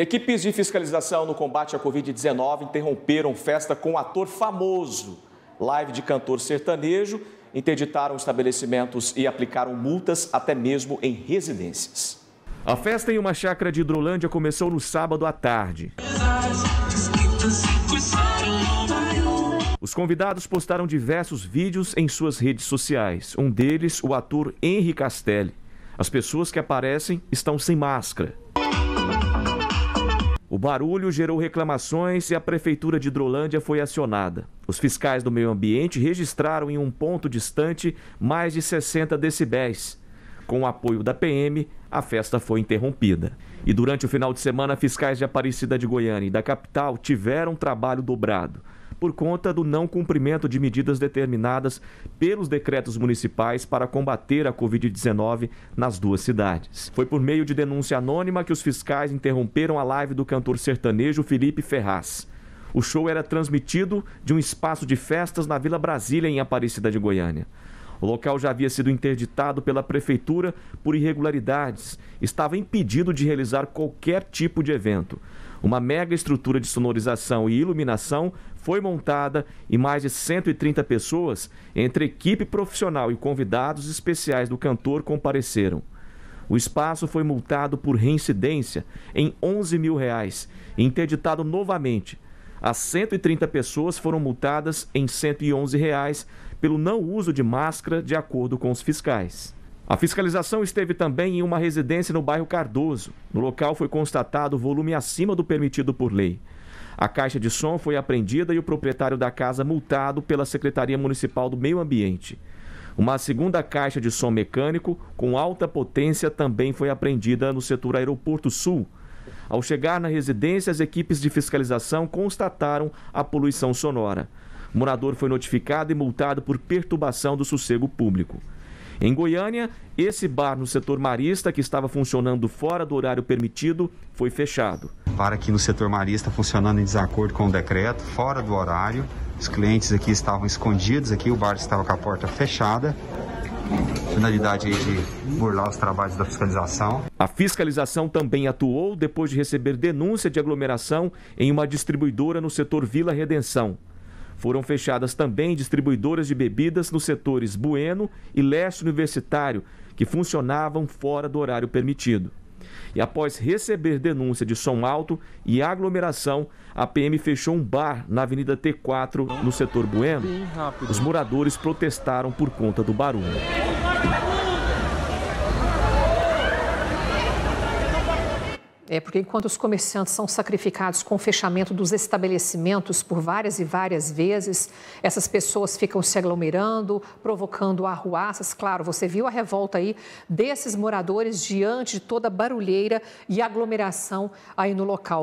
Equipes de fiscalização no combate à Covid-19 interromperam festa com um ator famoso. Live de cantor sertanejo, interditaram estabelecimentos e aplicaram multas até mesmo em residências. A festa em uma chácara de Hidrolândia começou no sábado à tarde. Os convidados postaram diversos vídeos em suas redes sociais. Um deles, o ator Henri Castelli. As pessoas que aparecem estão sem máscara. O barulho gerou reclamações e a prefeitura de Hidrolândia foi acionada. Os fiscais do meio ambiente registraram em um ponto distante mais de 60 decibéis. Com o apoio da PM, a festa foi interrompida. E durante o final de semana, fiscais de Aparecida de Goiânia e da capital tiveram trabalho dobrado por conta do não cumprimento de medidas determinadas pelos decretos municipais para combater a Covid-19 nas duas cidades. Foi por meio de denúncia anônima que os fiscais interromperam a live do cantor sertanejo Felipe Ferraz. O show era transmitido de um espaço de festas na Vila Brasília, em Aparecida de Goiânia. O local já havia sido interditado pela prefeitura por irregularidades. Estava impedido de realizar qualquer tipo de evento. Uma mega estrutura de sonorização e iluminação foi montada e mais de 130 pessoas, entre equipe profissional e convidados especiais do cantor, compareceram. O espaço foi multado por reincidência em 11 mil reais e interditado novamente. As 130 pessoas foram multadas em 111 reais pelo não uso de máscara, de acordo com os fiscais. A fiscalização esteve também em uma residência no bairro Cardoso. No local foi constatado volume acima do permitido por lei. A caixa de som foi apreendida e o proprietário da casa multado pela Secretaria Municipal do Meio Ambiente. Uma segunda caixa de som mecânico com alta potência também foi apreendida no setor Aeroporto Sul. Ao chegar na residência, as equipes de fiscalização constataram a poluição sonora. O morador foi notificado e multado por perturbação do sossego público. Em Goiânia, esse bar no setor marista, que estava funcionando fora do horário permitido, foi fechado. Bar aqui no setor marista funcionando em desacordo com o decreto, fora do horário. Os clientes aqui estavam escondidos, aqui o bar estava com a porta fechada. Finalidade de burlar os trabalhos da fiscalização. A fiscalização também atuou depois de receber denúncia de aglomeração em uma distribuidora no setor Vila Redenção. Foram fechadas também distribuidoras de bebidas nos setores Bueno e Leste Universitário, que funcionavam fora do horário permitido. E após receber denúncia de som alto e aglomeração, a PM fechou um bar na Avenida T4, no setor Bueno. Os moradores protestaram por conta do barulho. É porque enquanto os comerciantes são sacrificados com o fechamento dos estabelecimentos por várias e várias vezes, essas pessoas ficam se aglomerando, provocando arruaças. Claro, você viu a revolta aí desses moradores diante de toda a barulheira e aglomeração aí no local.